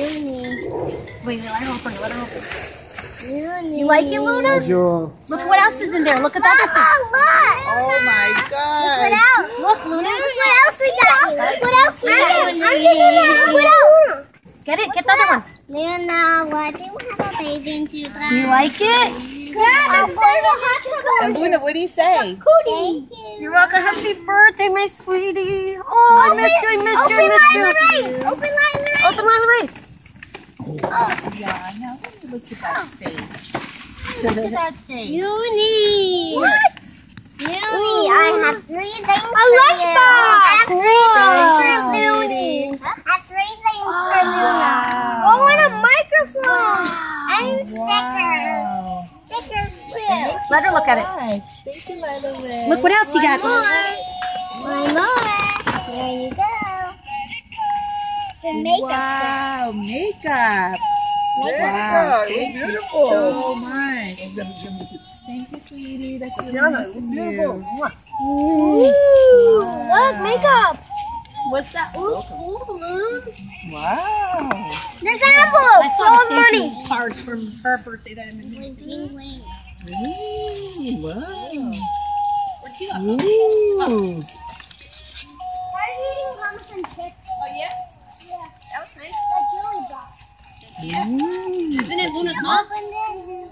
Wait, let her open. Let her open. Uni. You like it, Luna? Your Look what else is in there. Look at that. other thing. Oh, look. Oh my What god. else? Look, Luna. Look what else we got. Look what else we got. I'm taking that. What else? Get it. Get the other one. Luna, why do you have a bathing suit on? Do you like it? I'm going to And Luna, what do you say? Thank you. You're welcome. Happy birthday, my sweetie. Oh, I missed you. I missed you. I missed you. Open line the race. Open line the race. Yeah, now let me look at that face. Look at that face. Uni. What? Uni, I have three things A for lunchbox. you. I have three Wow. things for Uni. I have three things for Luna. Oh, and a microphone. And stickers. Wow. Stickers too. Let her look at it. Much. Thank you, Lila Look what else you got. One more. There you go. It's a makeup. Wow, makeup. Makeup Wow, set. thank you so much. Thank you, sweetie. That's really nice of you. Ooh, look, makeup. What's that? Ooh, ooh, Wow. There's an envelope full of money. Card from her birthday that I made. Ooh, wow. What you got? Ooh. Isn't it Luna's mom?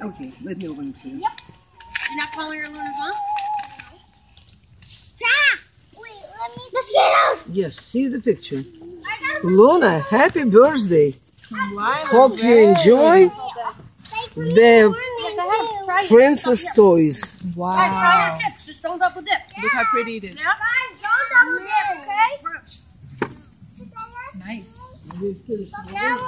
Okay, let me open it too. You're not calling her Luna's mom? Wait, let me Mosquitoes! yes, see the picture. Luna, happy birthday. Lila Hope you enjoy the Try it. princess toys. Guys, try Wow. your dips. Just don't double dip. Look how pretty it is. Yeah. Guys, don't double dip, okay? Nice. Now